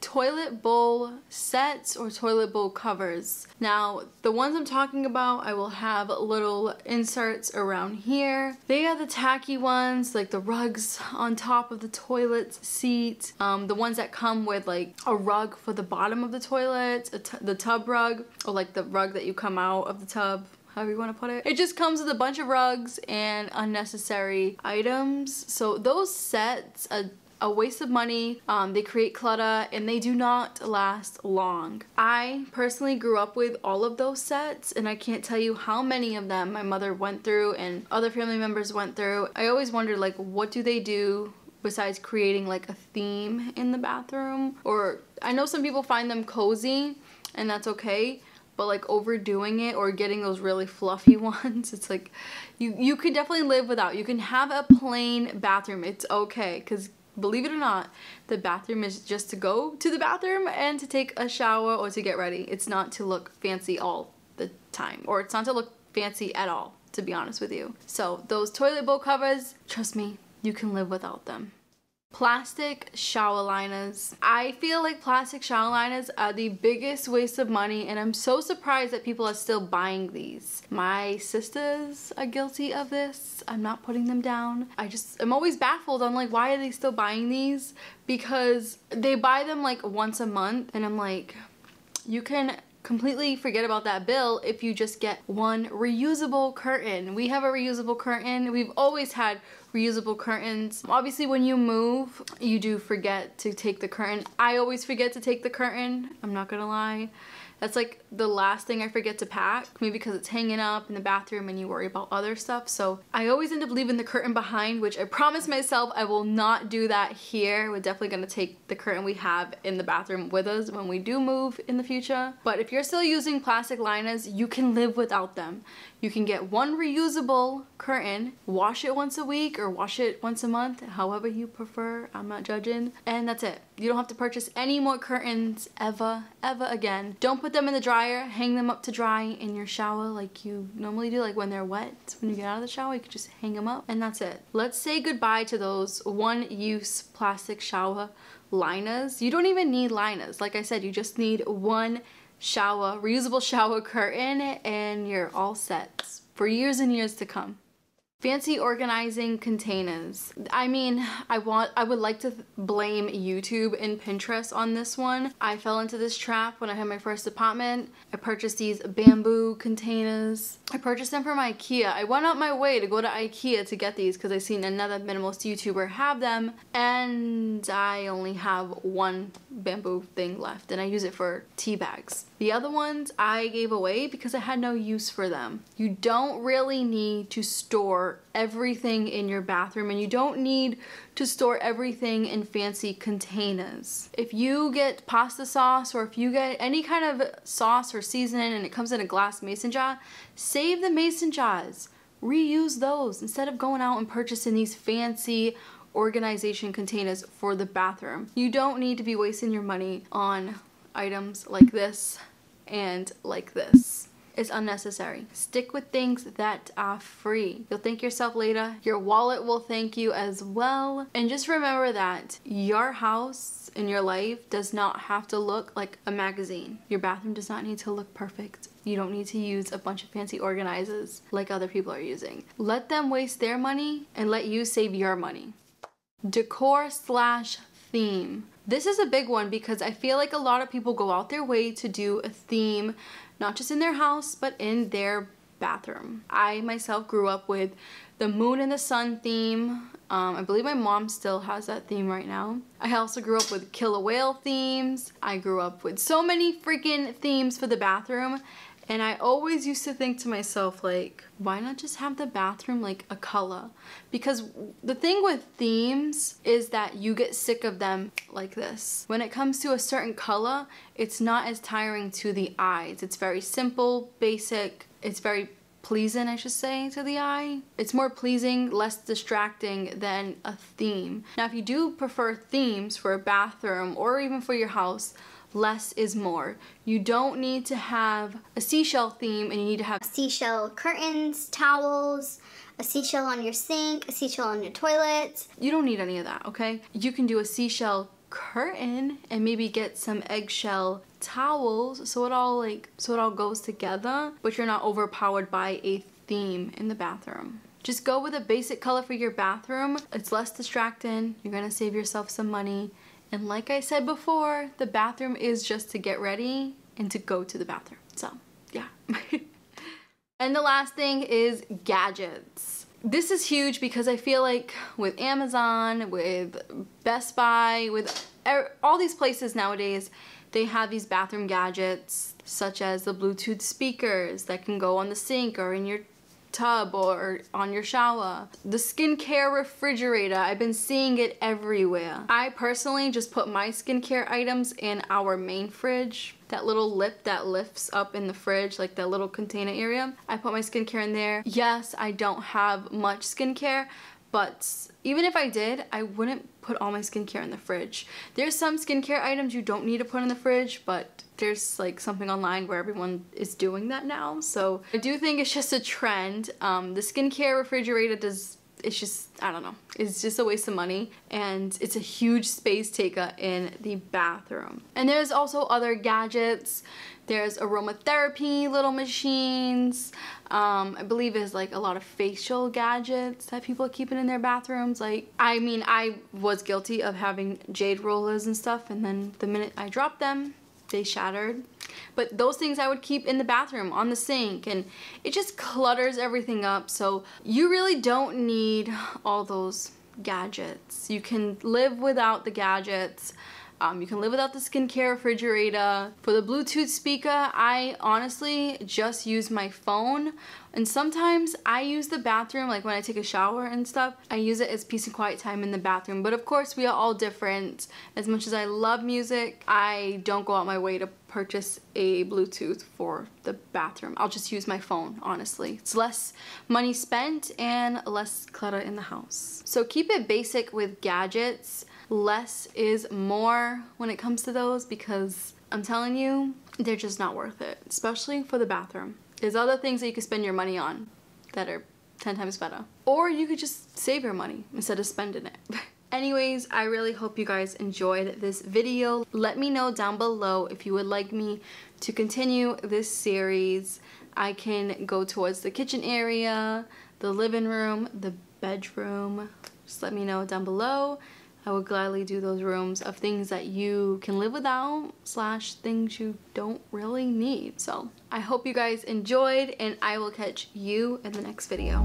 toilet bowl sets or toilet bowl covers. Now, the ones I'm talking about, I will have little inserts around here. They are the tacky ones, like the rugs on top of the toilet seat. Um, the ones that come with like a rug for the bottom of the toilet, the tub rug, or like the rug that you come out of the tub however you want to put it. It just comes with a bunch of rugs and unnecessary items. So those sets, uh, a waste of money, um, they create clutter, and they do not last long. I personally grew up with all of those sets, and I can't tell you how many of them my mother went through and other family members went through. I always wondered like what do they do besides creating like a theme in the bathroom or I know some people find them cozy and that's okay but like overdoing it or getting those really fluffy ones it's like you you could definitely live without you can have a plain bathroom it's okay because believe it or not, the bathroom is just to go to the bathroom and to take a shower or to get ready. It's not to look fancy all the time or it's not to look fancy at all, to be honest with you. So those toilet bowl covers, trust me, you can live without them. Plastic shower liners. I feel like plastic shower liners are the biggest waste of money and I'm so surprised that people are still buying these. My sisters are guilty of this. I'm not putting them down. I just, I'm always baffled on like why are they still buying these? Because they buy them like once a month and I'm like, you can completely forget about that bill if you just get one reusable curtain. We have a reusable curtain. We've always had reusable curtains. Obviously when you move, you do forget to take the curtain. I always forget to take the curtain, I'm not gonna lie. That's like the last thing I forget to pack, maybe because it's hanging up in the bathroom and you worry about other stuff. So I always end up leaving the curtain behind, which I promise myself I will not do that here. We're definitely gonna take the curtain we have in the bathroom with us when we do move in the future. But if you're still using plastic liners, you can live without them. You can get one reusable curtain, wash it once a week or wash it once a month, however you prefer. I'm not judging. And that's it. You don't have to purchase any more curtains ever, ever again. Don't put them in the dryer. Hang them up to dry in your shower like you normally do, like when they're wet. When you get out of the shower, you can just hang them up and that's it. Let's say goodbye to those one-use plastic shower liners. You don't even need liners. Like I said, you just need one shower, reusable shower curtain, and you're all set for years and years to come. Fancy organizing containers. I mean, I want I would like to blame YouTube and Pinterest on this one. I fell into this trap when I had my first apartment. I purchased these bamboo containers. I purchased them from Ikea. I went out my way to go to Ikea to get these because I seen another minimalist YouTuber have them and I only have one bamboo thing left and I use it for tea bags. The other ones I gave away because I had no use for them. You don't really need to store everything in your bathroom and you don't need to store everything in fancy containers. If you get pasta sauce or if you get any kind of sauce or seasoning and it comes in a glass mason jar, save the mason jars. Reuse those instead of going out and purchasing these fancy organization containers for the bathroom. You don't need to be wasting your money on items like this and like this is unnecessary. Stick with things that are free. You'll thank yourself later. Your wallet will thank you as well. And just remember that your house in your life does not have to look like a magazine. Your bathroom does not need to look perfect. You don't need to use a bunch of fancy organizers like other people are using. Let them waste their money and let you save your money. Decor slash theme. This is a big one because I feel like a lot of people go out their way to do a theme, not just in their house, but in their bathroom. I myself grew up with the moon and the sun theme. Um, I believe my mom still has that theme right now. I also grew up with killer whale themes. I grew up with so many freaking themes for the bathroom and I always used to think to myself, like, why not just have the bathroom like a color? Because the thing with themes is that you get sick of them like this. When it comes to a certain color, it's not as tiring to the eyes. It's very simple, basic, it's very pleasing, I should say, to the eye. It's more pleasing, less distracting than a theme. Now, if you do prefer themes for a bathroom or even for your house, less is more. You don't need to have a seashell theme and you need to have seashell curtains, towels, a seashell on your sink, a seashell on your toilet. You don't need any of that, okay? You can do a seashell curtain and maybe get some eggshell towels so it all like so it all goes together but you're not overpowered by a theme in the bathroom just go with a basic color for your bathroom it's less distracting you're gonna save yourself some money and like I said before the bathroom is just to get ready and to go to the bathroom. So yeah. And the last thing is gadgets. This is huge because I feel like with Amazon, with Best Buy, with all these places nowadays, they have these bathroom gadgets such as the Bluetooth speakers that can go on the sink or in your tub or on your shower. The skincare refrigerator, I've been seeing it everywhere. I personally just put my skincare items in our main fridge. That little lip that lifts up in the fridge, like that little container area. I put my skincare in there. Yes, I don't have much skincare, but even if I did, I wouldn't put all my skincare in the fridge. There's some skincare items you don't need to put in the fridge, but there's like something online where everyone is doing that now. So I do think it's just a trend. Um, the skincare refrigerator does it's just, I don't know, it's just a waste of money and it's a huge space taker in the bathroom. And there's also other gadgets. There's aromatherapy little machines. Um, I believe there's like a lot of facial gadgets that people are keeping in their bathrooms. Like, I mean, I was guilty of having jade rollers and stuff and then the minute I dropped them, they shattered. But those things I would keep in the bathroom on the sink and it just clutters everything up. So you really don't need all those gadgets. You can live without the gadgets. Um, you can live without the skincare refrigerator. For the Bluetooth speaker, I honestly just use my phone. And sometimes I use the bathroom, like when I take a shower and stuff, I use it as peace and quiet time in the bathroom. But of course, we are all different. As much as I love music, I don't go out my way to purchase a Bluetooth for the bathroom. I'll just use my phone, honestly. It's less money spent and less clutter in the house. So keep it basic with gadgets less is more when it comes to those because I'm telling you, they're just not worth it, especially for the bathroom. There's other things that you could spend your money on that are 10 times better. Or you could just save your money instead of spending it. Anyways, I really hope you guys enjoyed this video. Let me know down below if you would like me to continue this series. I can go towards the kitchen area, the living room, the bedroom. Just let me know down below. I would gladly do those rooms of things that you can live without slash things you don't really need. So I hope you guys enjoyed and I will catch you in the next video.